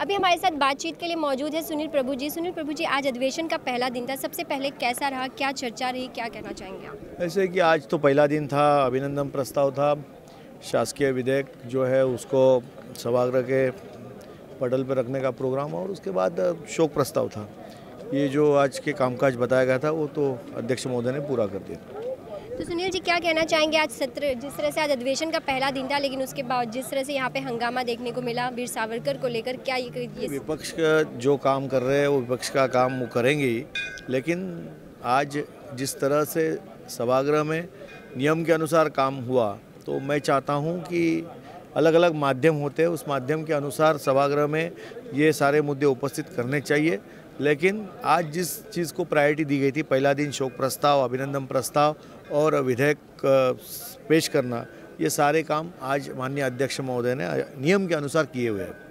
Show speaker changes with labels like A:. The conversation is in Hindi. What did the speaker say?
A: अभी हमारे साथ बातचीत के लिए मौजूद है सुनील प्रभु जी। सुनील प्रभु जी, आज अधिवेशन का पहला दिन था। सबसे पहले कैसा रहा? क्या चर्चा रही? क्या कहना चाहेंगे आप?
B: ऐसे कि आज तो पहला दिन था, अभिनंदन प्रस्ताव था। शासकीय विधेयक जो है, उसको सभागृह के पटल पर रखने का प्रोग्राम और उसके बाद शोक प्रस्ताव था। ये जो आज के कामकाज बताया गया था, वो तो अध्यक्ष महोदय ने पूरा कर दिया।
A: तो सुनील जी क्या कहना चाहेंगे आज सत्र? जिस तरह से आज अधिवेशन का पहला दिन था लेकिन उसके बाद जिस तरह से यहाँ पे हंगामा देखने को मिला वीर सावरकर को लेकर क्या ये, ये...
B: विपक्ष का जो काम कर रहे हैं वो विपक्ष का काम वो करेंगे लेकिन आज जिस तरह से सभागृह में नियम के अनुसार काम हुआ तो मैं चाहता हूँ कि अलग अलग माध्यम होते हैं, उस माध्यम के अनुसार सभागृह में ये सारे मुद्दे उपस्थित करने चाहिए। लेकिन आज जिस चीज़ को प्रायोरिटी दी गई थी, पहला दिन शोक प्रस्ताव, अभिनंदन प्रस्ताव और विधेयक पेश करना, ये सारे काम आज माननीय अध्यक्ष महोदय ने, नियम के अनुसार किए हुए हैं।